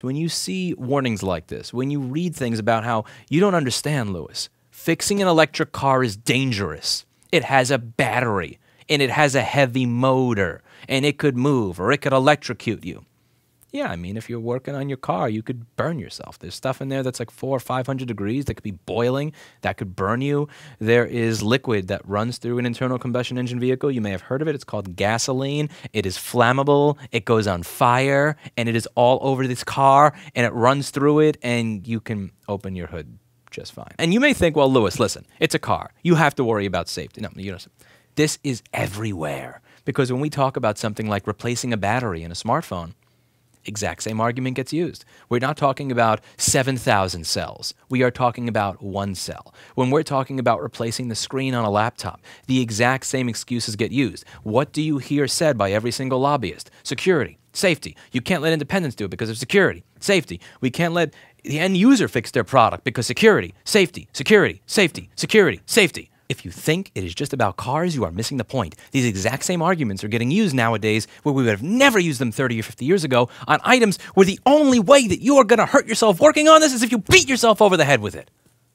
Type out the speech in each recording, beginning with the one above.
When you see warnings like this, when you read things about how you don't understand, Louis, fixing an electric car is dangerous. It has a battery and it has a heavy motor and it could move or it could electrocute you. Yeah, I mean, if you're working on your car, you could burn yourself. There's stuff in there that's like four or 500 degrees that could be boiling, that could burn you. There is liquid that runs through an internal combustion engine vehicle. You may have heard of it. It's called gasoline. It is flammable, it goes on fire, and it is all over this car, and it runs through it, and you can open your hood just fine. And you may think, well, Louis, listen, it's a car. You have to worry about safety. No, you know, this is everywhere. Because when we talk about something like replacing a battery in a smartphone, exact same argument gets used. We're not talking about 7,000 cells. We are talking about one cell. When we're talking about replacing the screen on a laptop, the exact same excuses get used. What do you hear said by every single lobbyist? Security, safety. You can't let independents do it because of security, safety. We can't let the end user fix their product because security, safety, security, safety, security, safety. If you think it is just about cars, you are missing the point. These exact same arguments are getting used nowadays where we would have never used them 30 or 50 years ago on items where the only way that you are going to hurt yourself working on this is if you beat yourself over the head with it.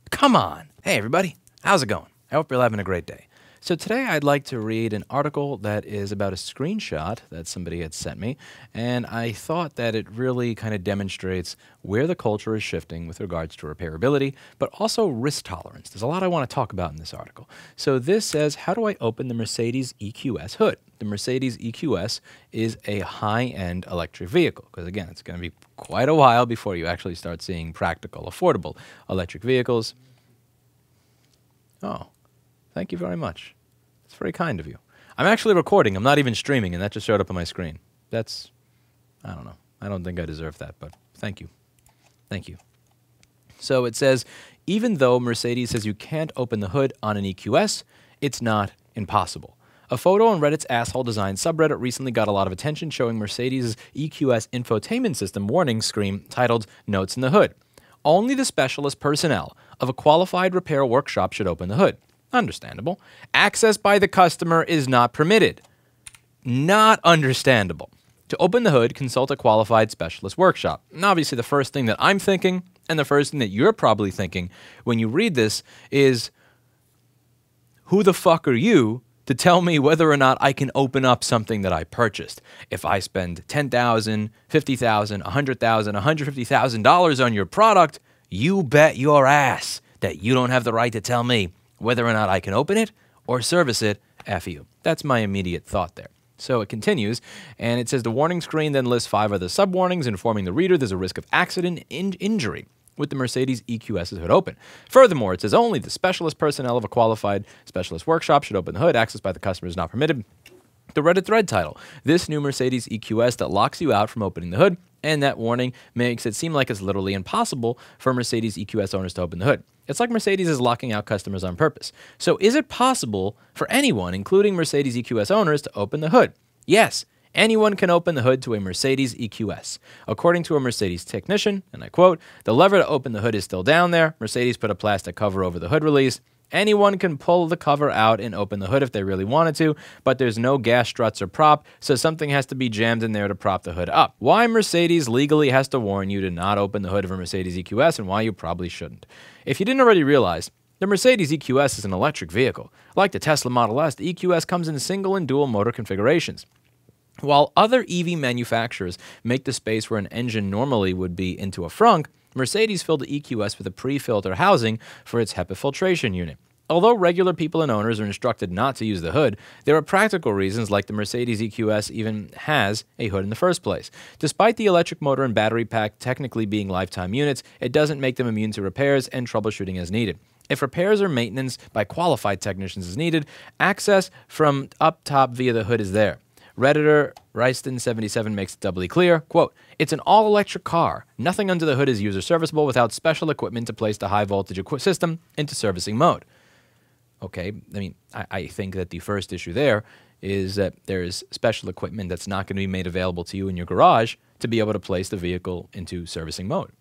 Come on. Hey, everybody. How's it going? I hope you're having a great day. So today I'd like to read an article that is about a screenshot that somebody had sent me, and I thought that it really kind of demonstrates where the culture is shifting with regards to repairability, but also risk tolerance. There's a lot I want to talk about in this article. So this says, how do I open the Mercedes EQS hood? The Mercedes EQS is a high-end electric vehicle, because again, it's going to be quite a while before you actually start seeing practical, affordable electric vehicles. Oh, Thank you very much. It's very kind of you. I'm actually recording. I'm not even streaming, and that just showed up on my screen. That's, I don't know. I don't think I deserve that, but thank you. Thank you. So it says, even though Mercedes says you can't open the hood on an EQS, it's not impossible. A photo on Reddit's asshole design subreddit recently got a lot of attention showing Mercedes' EQS infotainment system warning screen titled Notes in the Hood. Only the specialist personnel of a qualified repair workshop should open the hood. Understandable. Access by the customer is not permitted. Not understandable. To open the hood, consult a qualified specialist workshop. And obviously, the first thing that I'm thinking, and the first thing that you're probably thinking when you read this, is who the fuck are you to tell me whether or not I can open up something that I purchased? If I spend $10,000, $50,000, $100,000, $150,000 on your product, you bet your ass that you don't have the right to tell me whether or not I can open it or service it, F you. That's my immediate thought there. So it continues, and it says the warning screen then lists five other sub warnings informing the reader there's a risk of accident and injury with the Mercedes EQS's hood open. Furthermore, it says only the specialist personnel of a qualified specialist workshop should open the hood. Access by the customer is not permitted. The Reddit thread title This new Mercedes EQS that locks you out from opening the hood, and that warning makes it seem like it's literally impossible for Mercedes EQS owners to open the hood. It's like Mercedes is locking out customers on purpose. So, is it possible for anyone, including Mercedes EQS owners, to open the hood? Yes, anyone can open the hood to a Mercedes EQS. According to a Mercedes technician, and I quote, the lever to open the hood is still down there. Mercedes put a plastic cover over the hood release. Anyone can pull the cover out and open the hood if they really wanted to, but there's no gas struts or prop, so something has to be jammed in there to prop the hood up. Why Mercedes legally has to warn you to not open the hood of a Mercedes EQS and why you probably shouldn't. If you didn't already realize, the Mercedes EQS is an electric vehicle. Like the Tesla Model S, the EQS comes in single and dual motor configurations. While other EV manufacturers make the space where an engine normally would be into a frunk, Mercedes filled the EQS with a pre-filter housing for its HEPA filtration unit. Although regular people and owners are instructed not to use the hood, there are practical reasons like the Mercedes EQS even has a hood in the first place. Despite the electric motor and battery pack technically being lifetime units, it doesn't make them immune to repairs and troubleshooting as needed. If repairs or maintenance by qualified technicians is needed, access from up top via the hood is there. Redditor Ryston77 makes it doubly clear, quote, It's an all-electric car. Nothing under the hood is user serviceable without special equipment to place the high-voltage system into servicing mode. Okay, I mean, I, I think that the first issue there is that there's special equipment that's not going to be made available to you in your garage to be able to place the vehicle into servicing mode.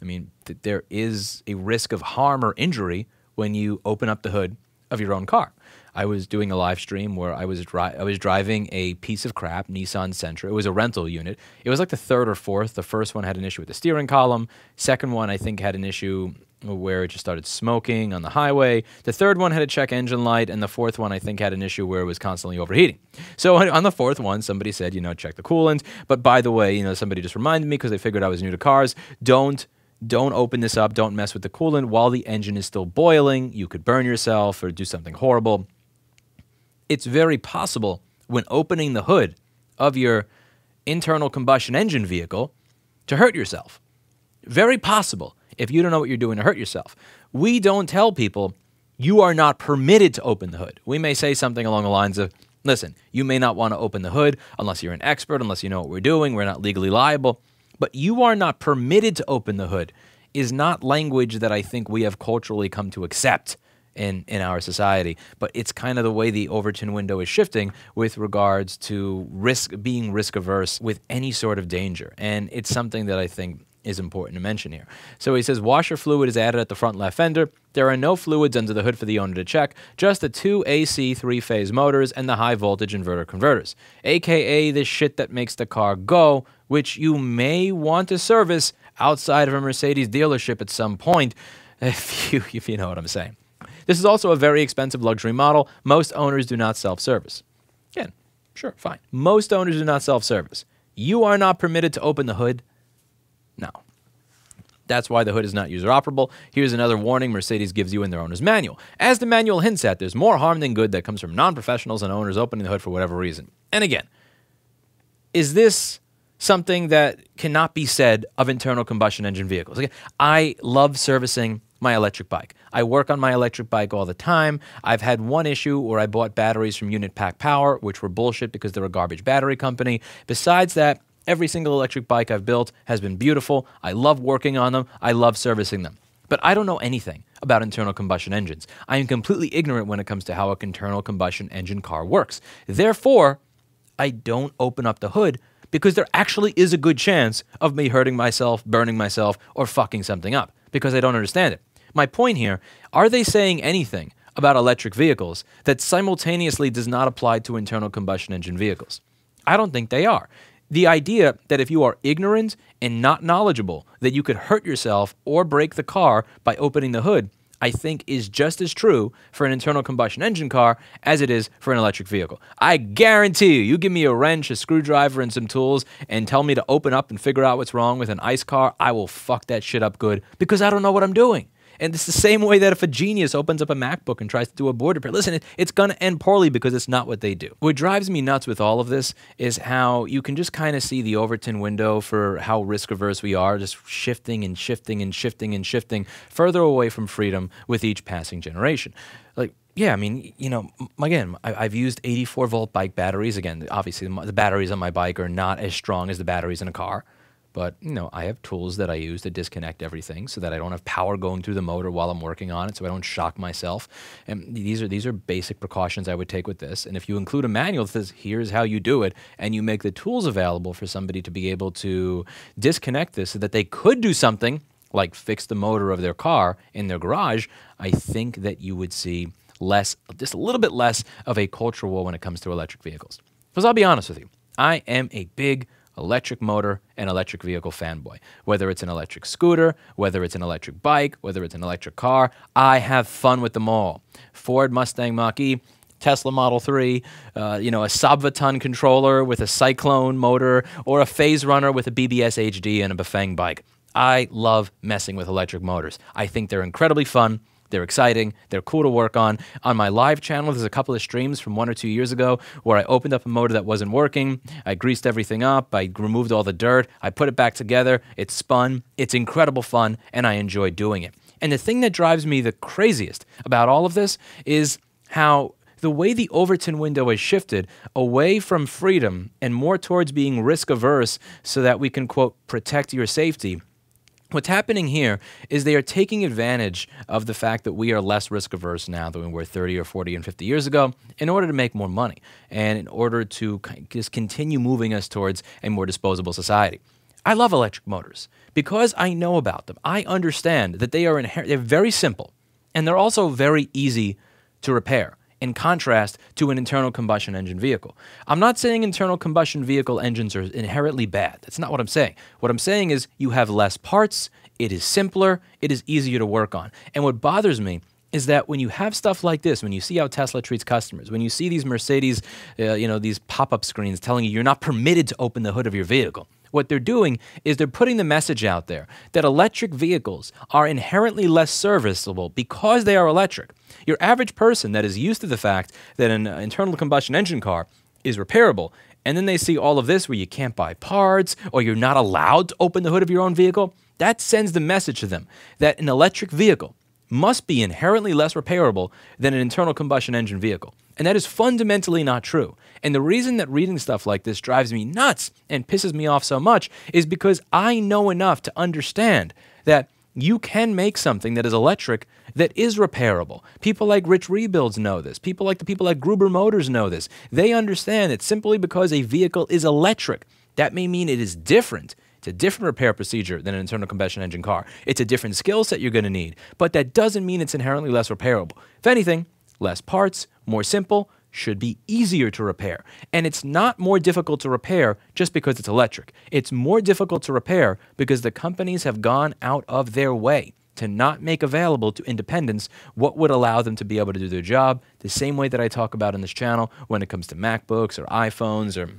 I mean, th there is a risk of harm or injury when you open up the hood of your own car. I was doing a live stream where I was dri- I was driving a piece of crap Nissan Sentra. It was a rental unit. It was like the third or fourth. The first one had an issue with the steering column. Second one I think had an issue where it just started smoking on the highway. The third one had a check engine light, and the fourth one I think had an issue where it was constantly overheating. So on the fourth one, somebody said, you know, check the coolant. But by the way, you know, somebody just reminded me because they figured I was new to cars. Don't don't open this up. Don't mess with the coolant while the engine is still boiling. You could burn yourself or do something horrible. It's very possible when opening the hood of your internal combustion engine vehicle to hurt yourself. Very possible if you don't know what you're doing to hurt yourself. We don't tell people you are not permitted to open the hood. We may say something along the lines of, listen, you may not want to open the hood unless you're an expert, unless you know what we're doing. We're not legally liable. But you are not permitted to open the hood is not language that I think we have culturally come to accept in, in our society. But it's kind of the way the Overton window is shifting with regards to risk being risk averse with any sort of danger. And it's something that I think is important to mention here. So he says washer fluid is added at the front left fender. There are no fluids under the hood for the owner to check, just the two AC three phase motors and the high voltage inverter converters, aka the shit that makes the car go, which you may want to service outside of a Mercedes dealership at some point, if you, if you know what I'm saying. This is also a very expensive luxury model. Most owners do not self service. Again, sure, fine. Most owners do not self service. You are not permitted to open the hood no. That's why the hood is not user operable. Here's another warning Mercedes gives you in their owner's manual. As the manual hints at, there's more harm than good that comes from non professionals and owners opening the hood for whatever reason. And again, is this something that cannot be said of internal combustion engine vehicles? Again, I love servicing my electric bike. I work on my electric bike all the time. I've had one issue where I bought batteries from Unit Pack Power, which were bullshit because they're a garbage battery company. Besides that, Every single electric bike I've built has been beautiful. I love working on them. I love servicing them. But I don't know anything about internal combustion engines. I am completely ignorant when it comes to how a internal combustion engine car works. Therefore, I don't open up the hood because there actually is a good chance of me hurting myself, burning myself, or fucking something up because I don't understand it. My point here are they saying anything about electric vehicles that simultaneously does not apply to internal combustion engine vehicles? I don't think they are the idea that if you are ignorant and not knowledgeable, that you could hurt yourself or break the car by opening the hood, I think is just as true for an internal combustion engine car as it is for an electric vehicle. I guarantee you, you give me a wrench, a screwdriver, and some tools and tell me to open up and figure out what's wrong with an ICE car, I will fuck that shit up good because I don't know what I'm doing. And it's the same way that if a genius opens up a MacBook and tries to do a board repair, listen, it, it's going to end poorly because it's not what they do. What drives me nuts with all of this is how you can just kind of see the Overton window for how risk averse we are, just shifting and shifting and shifting and shifting further away from freedom with each passing generation. Like, yeah, I mean, you know, again, I, have used 84 volt bike batteries. Again, obviously, the batteries on my bike are not as strong as the batteries in a car. But you know, I have tools that I use to disconnect everything so that I don't have power going through the motor while I'm working on it, so I don't shock myself. And these are these are basic precautions I would take with this. And if you include a manual that says here's how you do it, and you make the tools available for somebody to be able to disconnect this so that they could do something like fix the motor of their car in their garage, I think that you would see less, just a little bit less of a cultural war when it comes to electric vehicles. Because I'll be honest with you, I am a big electric motor and electric vehicle fanboy. Whether it's an electric scooter, whether it's an electric bike, whether it's an electric car, I have fun with them all. Ford Mustang Mach-E, Tesla Model 3, uh, you know, a Sabvoton controller with a Cyclone motor, or a Phase Runner with a BBS HD and a Bafang bike. I love messing with electric motors. I think they're incredibly fun. They're exciting. They're cool to work on. On my live channel, there's a couple of streams from one or two years ago where I opened up a motor that wasn't working. I greased everything up. I removed all the dirt. I put it back together. It spun. It's incredible fun, and I enjoy doing it. And the thing that drives me the craziest about all of this is how the way the Overton window has shifted away from freedom and more towards being risk averse so that we can, quote, protect your safety What's happening here is they are taking advantage of the fact that we are less risk averse now than we were 30 or 40 and 50 years ago in order to make more money and in order to just continue moving us towards a more disposable society. I love electric motors because I know about them. I understand that they are inher- they're very simple and they're also very easy to repair. In contrast to an internal combustion engine vehicle. I'm not saying internal combustion vehicle engines are inherently bad. That's not what I'm saying. What I'm saying is you have less parts, it is simpler, it is easier to work on. And what bothers me is that when you have stuff like this, when you see how Tesla treats customers, when you see these Mercedes, uh, you know, these pop-up screens telling you you're not permitted to open the hood of your vehicle, what they're doing is they're putting the message out there that electric vehicles are inherently less serviceable because they are electric. Your average person that is used to the fact that an internal combustion engine car is repairable, and then they see all of this where you can't buy parts or you're not allowed to open the hood of your own vehicle, that sends the message to them that an electric vehicle must be inherently less repairable than an internal combustion engine vehicle. And that is fundamentally not true. And the reason that reading stuff like this drives me nuts and pisses me off so much is because I know enough to understand that you can make something that is electric that is repairable. People like Rich Rebuilds know this. People like the people like Gruber Motors know this. They understand that simply because a vehicle is electric, that may mean it is different it's a different repair procedure than an internal combustion engine car. It's a different skill set you're going to need, but that doesn't mean it's inherently less repairable. If anything, less parts, more simple, should be easier to repair. And it's not more difficult to repair just because it's electric. It's more difficult to repair because the companies have gone out of their way to not make available to independents what would allow them to be able to do their job the same way that I talk about in this channel when it comes to MacBooks or iPhones or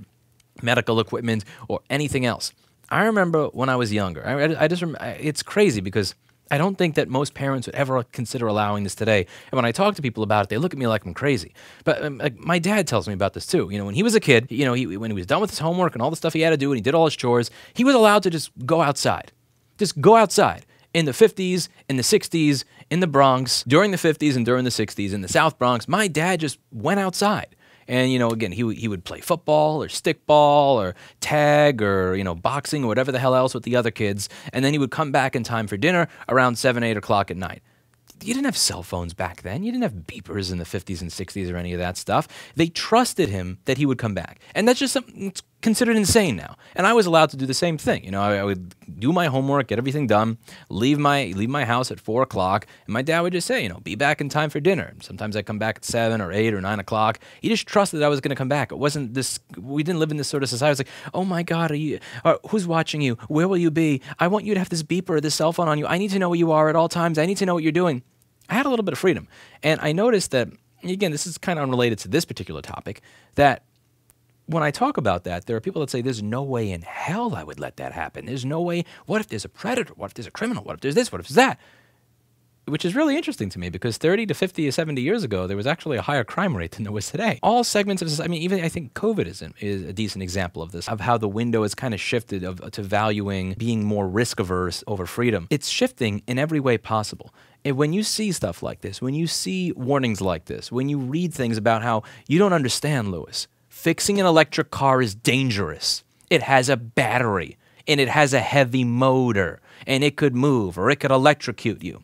medical equipment or anything else. I remember when I was younger. I, I just rem- it's crazy because I don't think that most parents would ever consider allowing this today. And when I talk to people about it, they look at me like I'm crazy. But um, like, my dad tells me about this too. You know, when he was a kid, you know, he, when he was done with his homework and all the stuff he had to do, and he did all his chores, he was allowed to just go outside, just go outside. In the 50s, in the 60s, in the Bronx, during the 50s and during the 60s, in the South Bronx, my dad just went outside. And you know, again, he he would play football or stickball or tag or you know boxing or whatever the hell else with the other kids, and then he would come back in time for dinner around seven eight o'clock at night. You didn't have cell phones back then. You didn't have beepers in the 50s and 60s or any of that stuff. They trusted him that he would come back. And that's just something considered insane now. And I was allowed to do the same thing. You know, I, I, would do my homework, get everything done, leave my leave my house at four o'clock, and my dad would just say, you know, be back in time for dinner. Sometimes I come back at seven or eight or nine o'clock. He just trusted that I was going to come back. It wasn't this. We didn't live in this sort of society. It was like, oh my God, are you? Uh, who's watching you? Where will you be? I want you to have this beeper or this cell phone on you. I need to know where you are at all times. I need to know what you're doing. I had a little bit of freedom, and I noticed that. Again, this is kind of unrelated to this particular topic. That when I talk about that, there are people that say, there's no way in hell I would let that happen. There's no way. What if there's a predator? What if there's a criminal? What if there's this? What if there's that? Which is really interesting to me because 30 to 50 or 70 years ago, there was actually a higher crime rate than there was today. All segments of society, I mean, even I think COVID is, is a decent example of this, of how the window has kind of shifted of, to valuing being more risk averse over freedom. It's shifting in every way possible. And when you see stuff like this, when you see warnings like this, when you read things about how you don't understand, Louis, Fixing an electric car is dangerous. It has a battery and it has a heavy motor and it could move or it could electrocute you.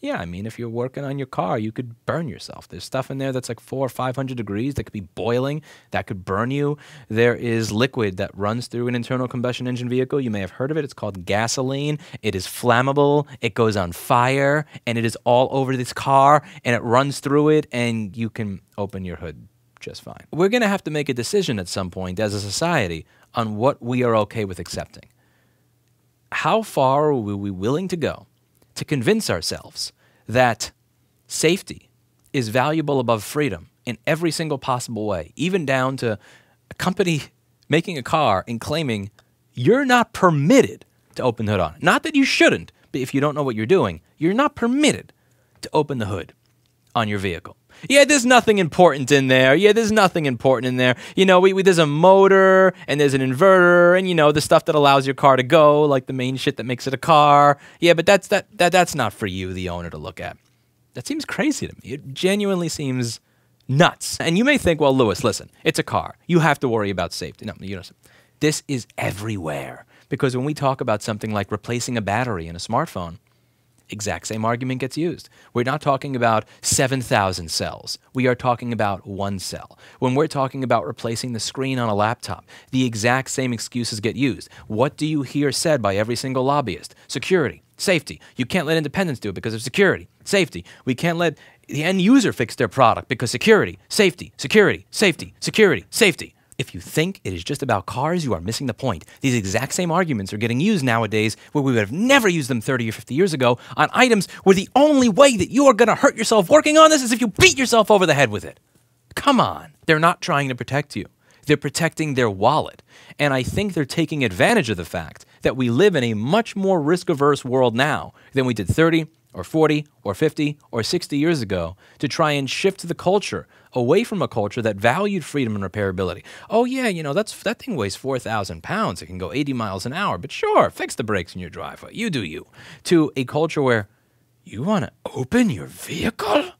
Yeah, I mean, if you're working on your car, you could burn yourself. There's stuff in there that's like four or 500 degrees that could be boiling, that could burn you. There is liquid that runs through an internal combustion engine vehicle. You may have heard of it. It's called gasoline. It is flammable, it goes on fire, and it is all over this car, and it runs through it, and you can open your hood just fine. We're going to have to make a decision at some point as a society on what we are okay with accepting. How far are we willing to go to convince ourselves that safety is valuable above freedom in every single possible way, even down to a company making a car and claiming you're not permitted to open the hood on it. Not that you shouldn't, but if you don't know what you're doing, you're not permitted to open the hood on your vehicle. Yeah, there's nothing important in there. Yeah, there's nothing important in there. You know, we, we, there's a motor and there's an inverter and you know the stuff that allows your car to go, like the main shit that makes it a car. Yeah, but that's that, that that's not for you, the owner, to look at. That seems crazy to me. It genuinely seems nuts. And you may think, well, Louis, listen, it's a car. You have to worry about safety. No, you know, this is everywhere. Because when we talk about something like replacing a battery in a smartphone, exact same argument gets used. We're not talking about 7,000 cells. We are talking about one cell. When we're talking about replacing the screen on a laptop, the exact same excuses get used. What do you hear said by every single lobbyist? Security. Safety. You can't let independents do it because of security. Safety. We can't let the end user fix their product because security, safety, security, safety, security, safety. If you think it is just about cars, you are missing the point. These exact same arguments are getting used nowadays where we would have never used them 30 or 50 years ago on items where the only way that you are going to hurt yourself working on this is if you beat yourself over the head with it. Come on. They're not trying to protect you. They're protecting their wallet. And I think they're taking advantage of the fact that we live in a much more risk averse world now than we did 30 or 40 or 50 or 60 years ago to try and shift the culture away from a culture that valued freedom and repairability. Oh yeah, you know, that's that thing weighs 4,000 pounds. It can go 80 miles an hour, but sure, fix the brakes in your driveway. You do you. To a culture where you want to open your vehicle?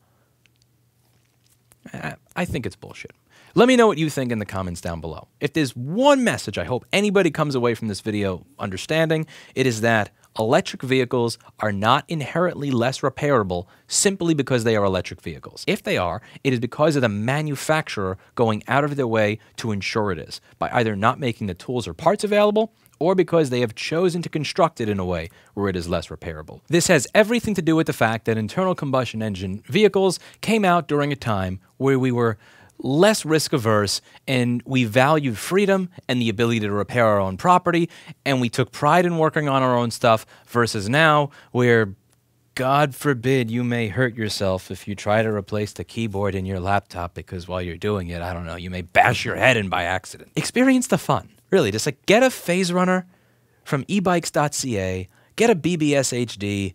Eh, I think it's bullshit. Let me know what you think in the comments down below. If there's one message I hope anybody comes away from this video understanding, it is that electric vehicles are not inherently less repairable simply because they are electric vehicles. If they are, it is because of the manufacturer going out of their way to ensure it is, by either not making the tools or parts available or because they have chosen to construct it in a way where it is less repairable. This has everything to do with the fact that internal combustion engine vehicles came out during a time where we were less risk averse and we valued freedom and the ability to repair our own property and we took pride in working on our own stuff versus now where God forbid you may hurt yourself if you try to replace the keyboard in your laptop because while you're doing it, I don't know, you may bash your head in by accident. Experience the fun. Really, just like get a phase runner from ebikes.ca, get a BBS HD,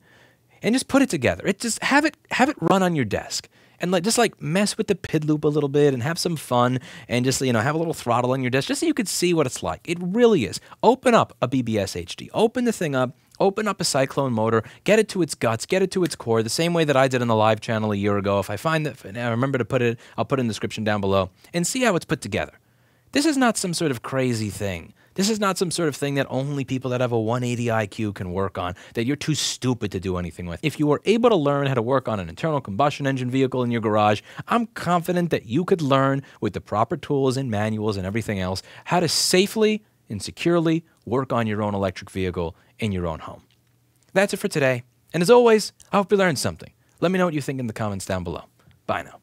and just put it together. It just have it have it run on your desk and like just like mess with the PID loop a little bit and have some fun and just you know have a little throttle on your desk just so you could see what it's like. It really is. Open up a BBS HD. Open the thing up. Open up a Cyclone motor, get it to its guts, get it to its core, the same way that I did in the live channel a year ago. If I find that, I remember to put it, I'll put it in the description down below, and see how it's put together. This is not some sort of crazy thing. This is not some sort of thing that only people that have a 180 IQ can work on, that you're too stupid to do anything with. If you were able to learn how to work on an internal combustion engine vehicle in your garage, I'm confident that you could learn with the proper tools and manuals and everything else how to safely and securely work on your own electric vehicle in your own home. That's it for today. And as always, I hope you learned something. Let me know what you think in the comments down below. Bye now.